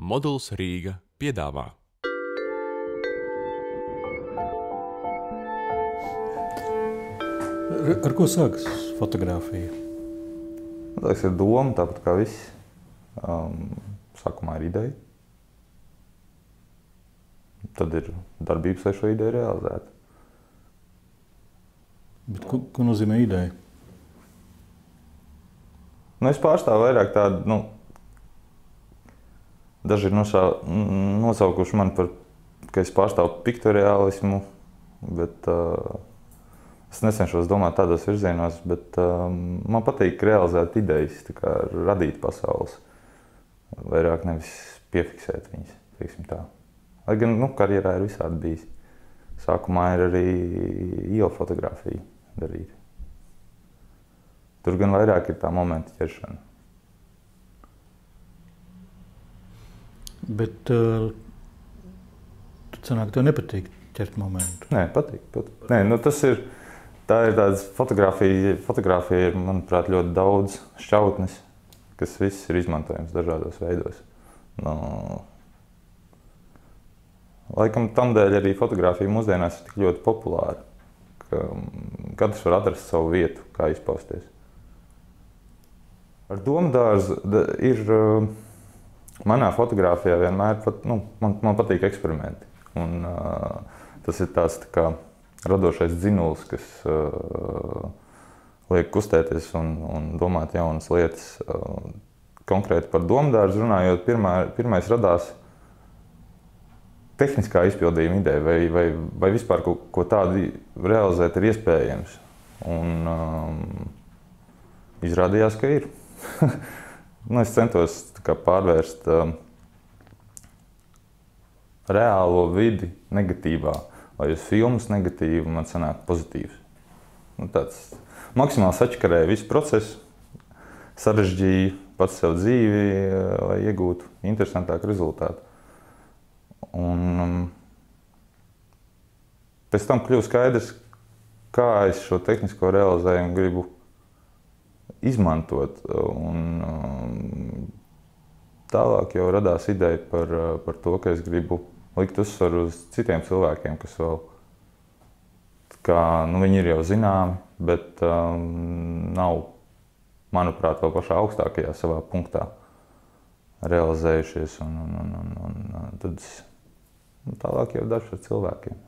Moduls Rīga piedāvā. Ar, ar ko sākas fotografija? Tas ir doma, tāpat kā viss. Um, sākumā ir ideja. Tad ir darbības, lai šo ideju realizētu. Bet ko, ko nozīmē ideja? Nu, es pārstāvu vairāk tādu, nu, daži ir nosā, nosaukuši mani par, ka es pārstāvu piktoriālismu, bet uh, es necenšos domāt tādos virzienos, bet um, man patīk realizēt idejas, kā radīt pasaules. Vairāk nevis piefiksēt viņas, teiksim tā. Lai gan, nu, karjerā ir visādi bijis. Sākumā ir arī iela fotografija darīta. Tur gan vairāk ir tā momenta ķeršana. Bet uh, cenāk, tev nepatīk ķert momentu. Nē, patīk. patīk. Nē, nu, tas ir. Tā ir tāda fotografija. Fotografija ir, manuprāt, ļoti daudz šķautnes, kas viss ir izmantojams dažādos veidos. Nu, laikam tam dēļ arī fotografija mūsdienās ir tik ļoti populāra, ka katrs var atrast savu vietu, kā izpausties. Ar domu dārzu ir manā fotografijā vienmēr pat, nu, man, man patīk eksperimenti. Un, uh, tas ir tāds tā kā radošais dzinulis, kas uh, liek kustēties un, un domāt jaunas lietas. Uh, konkrēti par domu dārzu runājot, pirmā, pirmais radās tehniskā izpildījuma ideja, vai, vai, vai vispār ko, ko tādu realizēt ir iespējams. Un um, izrādījās, ka ir. nu, es centos kā, pārvērst um, reālo vidi negatīvā, lai uz filmas negatīvu man sanāk pozitīvs. Nu, tāds maksimāli sačakarēja visu procesu, sarežģīja pats sev dzīvi, lai iegūtu interesantāku rezultātu. Un, um, pēc tam kļuva skaidrs, kā es šo tehnisko realizējumu gribu izmantot. Un, um, tālāk jau radās ideja par, par to, ka es gribu likt uzsvaru uz citiem cilvēkiem, kas vēl kā, nu, viņi ir jau zināmi, bet um, nav, manuprāt, vēl pašā augstākajā savā punktā realizējušies. Un, un, un, un, un, tad es, nu, tālāk jau darbs ar cilvēkiem.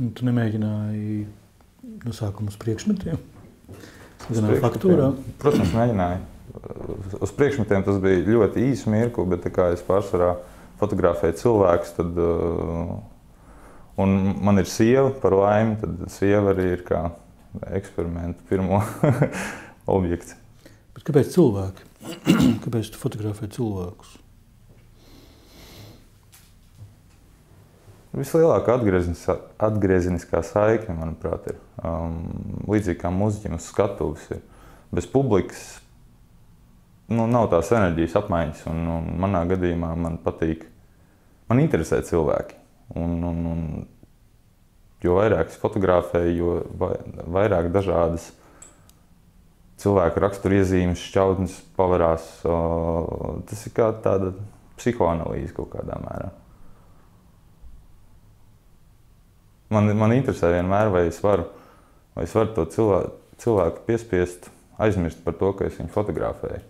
Un tu nemēģināji no sākuma uz priekšmetiem? Zinām, faktūrā? Protams, mēģināju. Uz priekšmetiem tas bija ļoti īsi mirkli, bet kā es pārsvarā fotografēju cilvēkus, tad, un man ir sieva par laimi, tad sieva arī ir kā eksperimenta pirmo objekts. Bet kāpēc cilvēki? kāpēc tu fotografē cilvēkus? Vislielākā atgriezeniskā saikne, manuprāt, ir um, līdzīgi kā muzeķim uz skatuves. Ir. Bez publikas nu, nav tās enerģijas apmaiņas, un, un manā gadījumā man patīk, man interesē cilvēki. Un, un, un, jo vairāk es fotografēju, jo vairāk dažādas cilvēku raksturiezīmes, šķautnes pavarās. Tas ir kā tāda psihoanalīze kaut kādā mērā. Man, man interesē vienmēr, vai es varu, vai es varu to cilvēku, cilvēku piespiest aizmirst par to, ka es viņu fotografēju.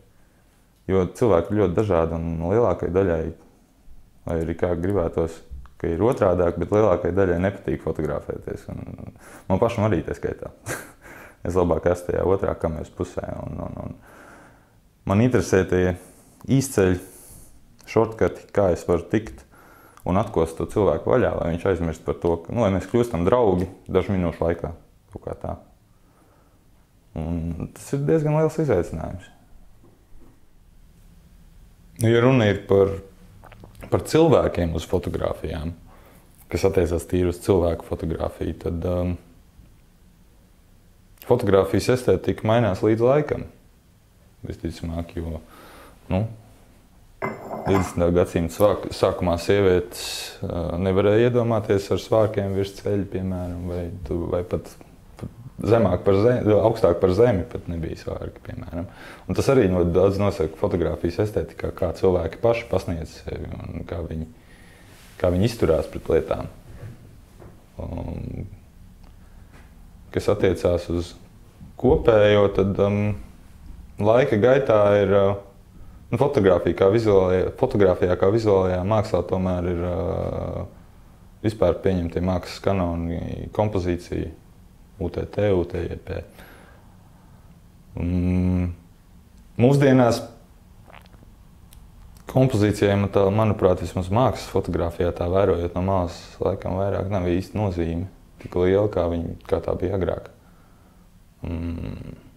Jo cilvēki ir ļoti dažādi un lielākajai daļai, vai arī kā gribētos, ka ir otrādāk, bet lielākajai daļai nepatīk fotografēties. Un man pašam arī tā skaitā. es labāk esmu tajā otrā kameras pusē. Un, un, un man interesē tie īsceļi, šortkati, kā es varu tikt un atkost to cilvēku vaļā, lai viņš aizmirst par to, ka nu, mēs kļūstam draugi dažu minūšu laikā. Un tas ir diezgan liels izaicinājums. Nu, ja runa ir par, par cilvēkiem uz fotografijām, kas attiecas tīri uz cilvēku fotografiju, tad um, fotografijas estētika mainās līdz laikam. Visticamāk, jo nu, 20. gadsimta sākumā sievietes nevarēja iedomāties ar svārkiem virs ceļa, piemēram, vai, tu, vai pat zemāk par zemi, augstāk par zemi pat nebija svārki, piemēram. Un tas arī ļoti daudz nosaka fotografijas estētikā, kā cilvēki paši pasniedz sevi un kā viņi, kā viņi izturās pret lietām. Un, kas attiecās uz kopējo, tad um, laika gaitā ir uh, nu, fotografija, kā vizuālajā, fotografijā, kā vizuālajā mākslā, tomēr ir uh, vispār pieņemtie mākslas kanoni, kompozīcija, UTT, UTJP. Um, mūsdienās kompozīcijai, manuprāt, vismaz mākslas fotografijā, tā vērojot no malas, laikam vairāk nav īsti nozīme tik liela, kā, viņa, kā tā bija agrāk. Mm.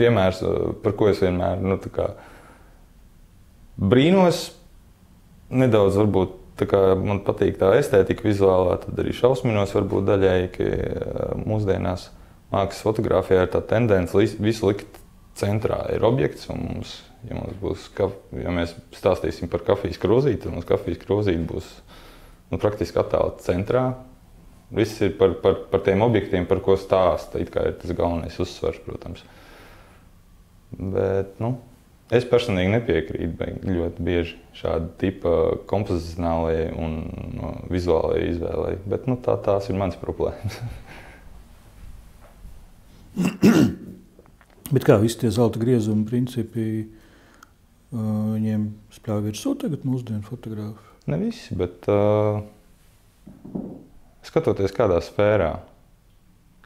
Piemērs, par ko es vienmēr nu, brīnos, nedaudz varbūt kā, man patīk tā estētika vizuālā, tad arī šausminos varbūt daļēji, ka eh, mūsdienās mākslas fotografijā ir tā tendence visu likt centrā. Ir objekts, un mums, ja, mums būs, ja mēs stāstīsim par kafijas krūzīti, tad mums kafijas krūzīte būs nu, praktiski attēlota centrā. Viss ir par, par, par tiem objektiem, par ko stāsta. Kā ir tas galvenais uzsvars, protams. Bet, nu, es personīgi nepiekrītu ļoti bieži šāda tipa kompozicionālajai un no, vizuālajai izvēlei. Bet nu, tā, tās ir mans problēmas. Bet kā visi tie zelta griezuma principi, viņiem spļāva virsū tagad mūsdienu fotogrāfi? Ne visi, bet uh, skatoties kādā sfērā,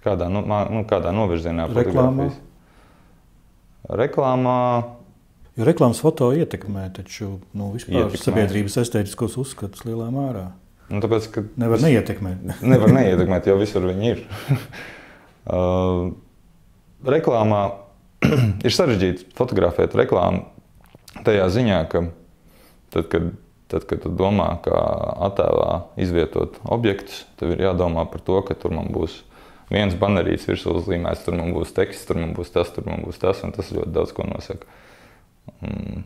kādā, nu, nu, kādā novirzienā Reklāmā? Reklāmā. Jo reklāmas foto ietekmē taču nu, vispār ietekmē. sabiedrības estētiskos uzskatus lielā mērā. Nu, tāpēc, nevar neietekmēt. nevar neietekmēt, jo visur viņi ir. uh, reklāmā ir sarežģīti fotografēt reklāmu tajā ziņā, ka tad, kad, tad, kad tu domā, kā attēlā izvietot objektus, tev ir jādomā par to, ka tur man būs viens banerīts virsū uzlīmēts, tur man būs teksts, tur man būs tas, tur man būs tas, un tas ļoti daudz ko nosaka. Un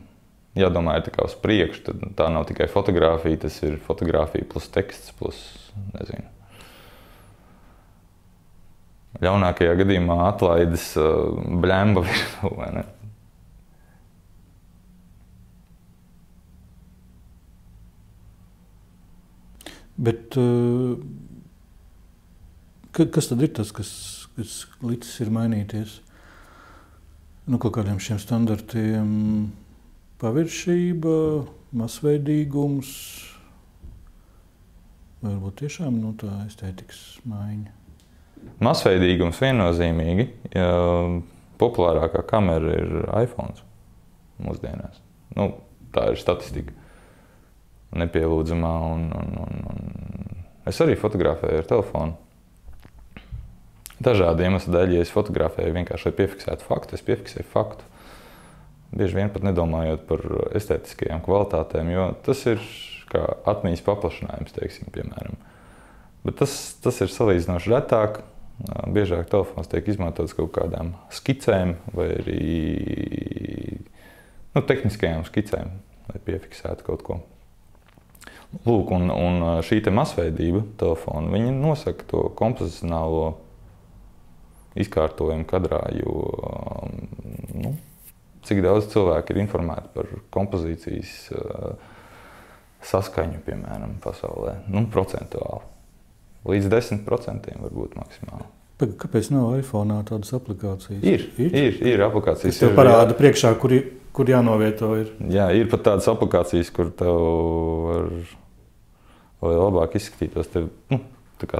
jādomā ir uz priekšu, tad tā nav tikai fotografija, tas ir fotografija plus teksts, plus nezinu ļaunākajā gadījumā atlaides uh, blemba virsū. Bet, uh, kas tad ir tas, kas, kas līdzis ir mainīties? Nu, kaut kādiem šiem standartiem paviršība, masveidīgums, varbūt tiešām nu, tā estētikas maiņa. Masveidīgums viennozīmīgi. Populārākā kamera ir iPhone mūsdienās. Nu, tā ir statistika. Nepielūdzamā. Un, un, un, un. Es arī fotografēju ar telefonu. Dažādu iemeslu dēļ, ja es fotografēju vienkārši piefiksētu faktu, es piefiksēju faktu. Bieži vien pat nedomājot par estētiskajām kvalitātēm, jo tas ir kā atmiņas paplašinājums, teiksim, piemēram. Bet tas, tas ir salīdzinoši retāk. Biežāk telefons tiek izmantots kaut kādām skicēm vai arī nu, tehniskajām skicēm, lai piefiksētu kaut ko. Lūk, un, un šī masveidība telefona nosaka to kompozicionālo izkārtojumu kadrā, jo nu, cik daudz cilvēku ir informēti par kompozīcijas saskaņu, piemēram, pasaulē, nu, procentuāli. Līdz 10% varbūt maksimāli. Kāpēc nav iPhone tādas aplikācijas? Ir, ir, ir, ir aplikācijas. Tas tev parāda jā. priekšā, kur, kur jānovieto. Ir. Jā, ir pat tādas aplikācijas, kur tev var, lai labāk izskatītos, tev, nu,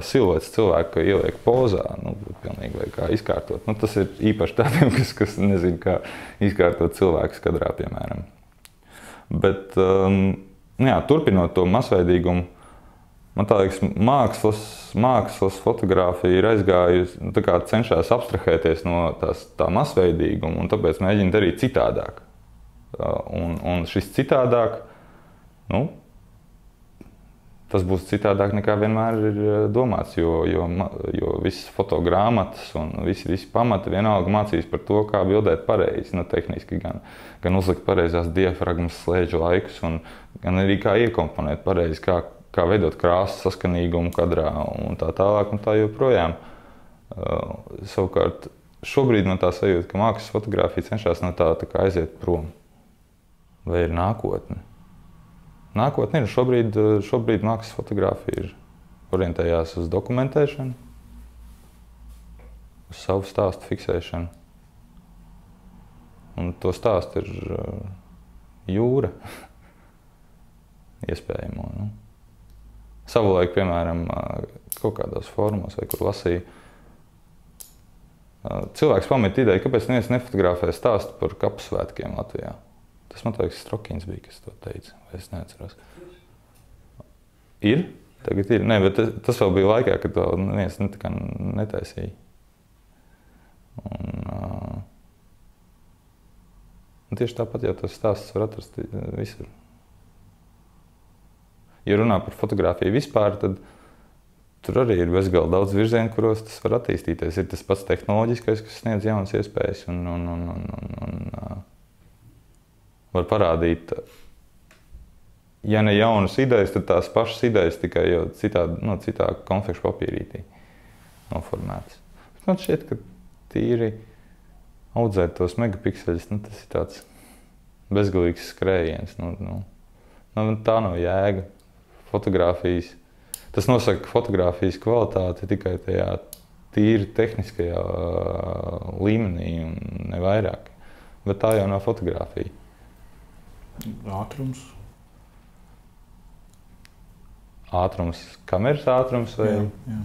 siluets cilvēku ieliek pozā, nu, pilnīgi vai kā izkārtot. Nu, tas ir īpaši tādiem, kas, kas nezin, kā izkārtot cilvēku kadrā, piemēram. Bet, um, nu jā, turpinot to masveidīgumu, Man liekas, mākslas, mākslas fotografija ir aizgājusi, nu, cenšas abstrahēties no tās, tā masveidīguma, un tāpēc mēģina darīt citādāk. Un, un šis citādāk, nu, tas būs citādāk nekā vienmēr ir domāts. Jo, jo, jo visas fotogrāmatas un visi, visi pamati vienalga mācīs par to, kā bildēt pareizi. Nu, tehniski gan, gan uzlikt pareizās diafragmas slēdžu laikus, gan arī kā iekomponēt pareizi, kā kā veidot krāsas saskanīgumu kadrā un tā tālāk un tā joprojām. Uh, savukārt, šobrīd man tā sajūta, ka mākslas fotografija cenšas no tā, tā aiziet prom. Vai ir nākotne? Nākotne ir šobrīd, šobrīd mākslas fotografija ir orientējās uz dokumentēšanu, uz savu stāstu fiksēšanu. Un to stāstu ir uh, jūra. Iespējamo. Nu. Savulaik, piemēram, uh, kaut kādos formos, vai kur lasīju, cilvēks pameta ideju, kāpēc neviens nefotografē stāstu par kapu svētkiem Latvijā. Tas man liekas, Strokins bija, kas to teica, es neatceros. Ir? Tagad ir. Nē, bet tas, tas vēl bija laikā, kad to neviens netaisīja. Un, uh, un tieši tāpat jau tas stāsts var atrast visur. Ja runā par fotografiju vispār, tad tur arī ir bezgalīgi daudz virzienu, kuros tas var attīstīties. Ir tas pats tehnoloģiskais, kas sniedz jaunas iespējas un, un, un, un, un, un uh, var parādīt ja ne jaunas idejas, tad tās pašas idejas tikai jau citā, no citā konfekšu papīrītī noformētas. Bet man šķiet, ka tīri audzēt tos megapikseļus, nu, tas ir tāds bezgalīgs skrējiens. Nu, nu, nu, tā nav jēga. Fotogrāfijas. Tas nosaka fotografijas kvalitāti tikai tajā tīri tehniskajā līmenī un ne vairāk. Bet tā jau nav fotografija. Ātrums, ātrums, kameras ātrums. Vai... Jā, jā.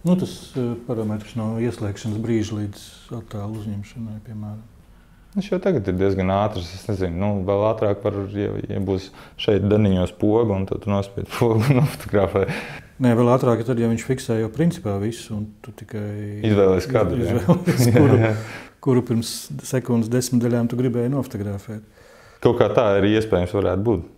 Nu, tas uh, parametrs no ieslēgšanas brīža līdz attēlu uzņemšanai, piemēram. Viņš jau tagad ir diezgan ātrs. Es nezinu, nu, vēl ātrāk var, ja, ja būs šeit daniņos poga, un tad nospied pogu un fotografē. Nē, vēl ātrāk, tad, ja viņš fiksē jau principā visu, un tu tikai izvēlējies kādu. Izvēlējies, kuru, kuru pirms sekundes desmit daļām tu gribēji nofotografēt. Kaut kā tā arī iespējams varētu būt.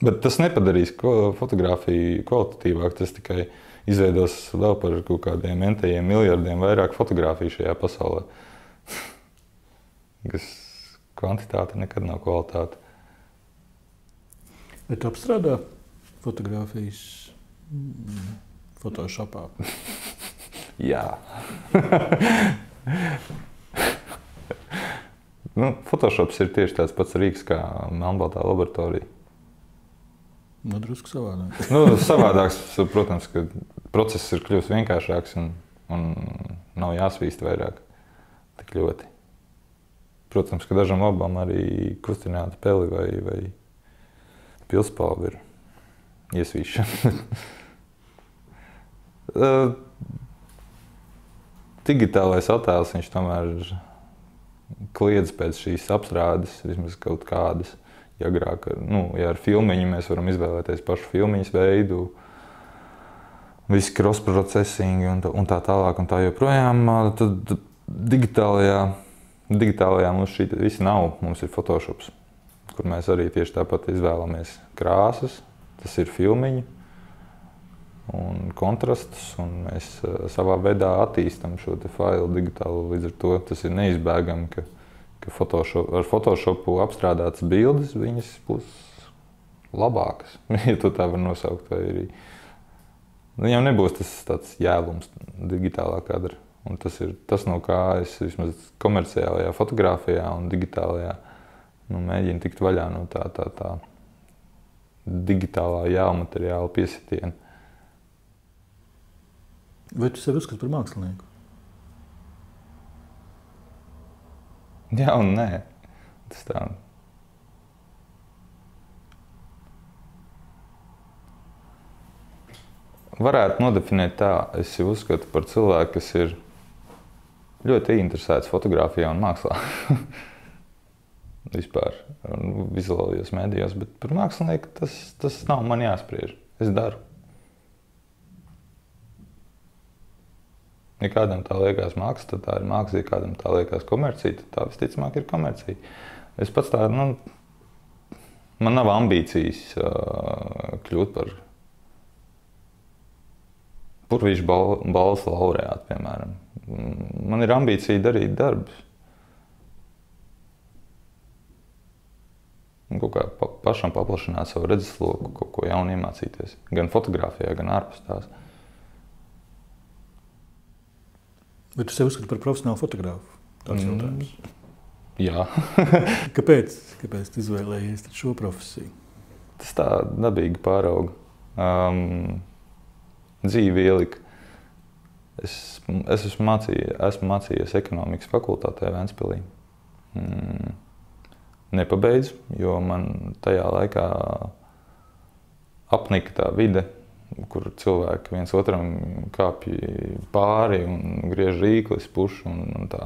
Bet tas nepadarīs fotografiju kvalitatīvāk. Tas tikai izveidos vēl par kaut kādiem entajiem miljardiem vairāk fotografiju šajā pasaulē. Kas kvantitāte nekad nav kvalitāte. Bet apstrādā fotografijas mm, Photoshopā. Jā. nu, Photoshops ir tieši tāds pats rīks kā Melnbaltā laboratorija. Nu, drusku savādāk. nu, savādāks, protams, ka process ir kļuvis vienkāršāks un, un nav jāsvīst vairāk tik ļoti. Protams, ka dažam labam arī kustināta peli vai, vai pilspalva ir iesvīšana. Digitālais attēls viņš tomēr kliedz pēc šīs apstrādes, vismaz kaut kādas. Ja agrāk, nu, ja ar filmu mēs varam izvēlēties pašu filmu veidu, visu cross-processing un, un tā tālāk, un tā joprojām, tad digitālajā, digitālajā mums šī visa nav. Mums ir Photoshop, kur mēs arī tieši tāpat izvēlamies krāsas, tas ir filmiņi un kontrastus, un mēs savā veidā attīstām šo failu digitālu. Līdz ar to tas ir neizbēgami, ka ka Photoshop, ar Photoshopu apstrādātas bildes būs labākas, ja tā var nosaukt. Arī, viņam nebūs tas tāds jēlums digitālā kadra. Un tas ir tas, no kā es vismaz komerciālajā fotografijā un digitālajā nu, mēģinu tikt vaļā no tā, tā, tā digitālā jēla materiāla piesitiena. Vai tu sevi uzskati par mākslinieku? Jā, un nē. Tas tā. Varētu nodefinēt tā, es jau uzskatu par cilvēku, kas ir ļoti interesēts fotografijā un mākslā. Vispār, vizuālajos mēdījos, bet par mākslinieku tas, tas nav man jāspriež. Es daru. Ja kādam tā liekas māksla, tad tā ir māksla. Ja kādam tā liekas komercija, tad tā visticamāk ir komercija. Es pats tādu, nu, man nav ambīcijas uh, kļūt par purvīšu bal balvas laureātu, piemēram. Man ir ambīcija darīt darbus. Kaut kā pa, pašam paplašināt savu redzesloku, kaut ko jaunu iemācīties. Gan fotografijā, gan ārpus tās. Bet tu sevi uzskati par profesionālu fotogrāfu? Tāds Mm. jautājums. Jā, Kāpēc? Kāpēc tu izvēlējies šo profesiju? tas tā dabīgi pārauga. Um, dzīve ielika. Es, es esmu, mācījies, esmu mācījies ekonomikas fakultātē Vēnspilī. Mm, nepabeidzu, jo man tajā laikā apnika tā vide, kur cilvēki viens otram kāpj pāri un griež rīklis, puš un, un tā.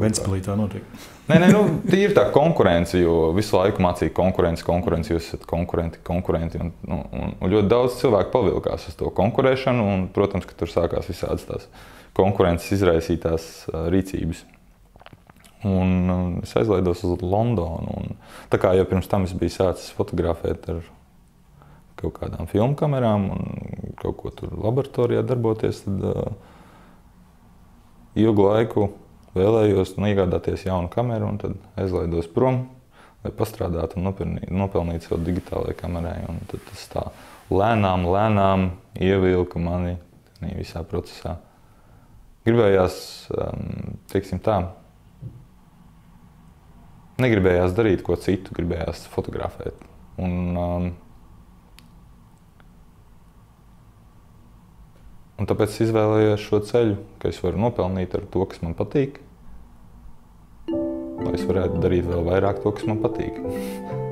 Ventspēlī tā notiek. Nē, nē, nu, tīri tā konkurence, jo visu laiku mācīja konkurence, konkurence, jūs esat konkurenti, konkurenti. Un, nu, un, un ļoti daudz cilvēku pavilkās uz to konkurēšanu, un, protams, ka tur sākās visādas tās konkurences izraisītās rīcības. Un, un es aizlaidos uz Londonu. Un, tā kā jau pirms tam es biju sācis fotografēt ar kaut kādām filmu kamerām un kaut ko tur laboratorijā darboties, tad uh, ilgu laiku vēlējos nu, iegādāties jaunu kameru un tad aizlaidos prom, lai pastrādātu un nopelnītu, nopelnītu sev digitālajai kamerai. Un tad tas tā lēnām, lēnām ievilka mani visā procesā. Gribējās, um, teiksim tā, negribējās darīt ko citu, gribējās fotografēt. Un, um, un tāpēc es izvēlējos šo ceļu, ka es varu nopelnīt ar to, kas man patīk, lai es varētu darīt vēl vairāk to, kas man patīk.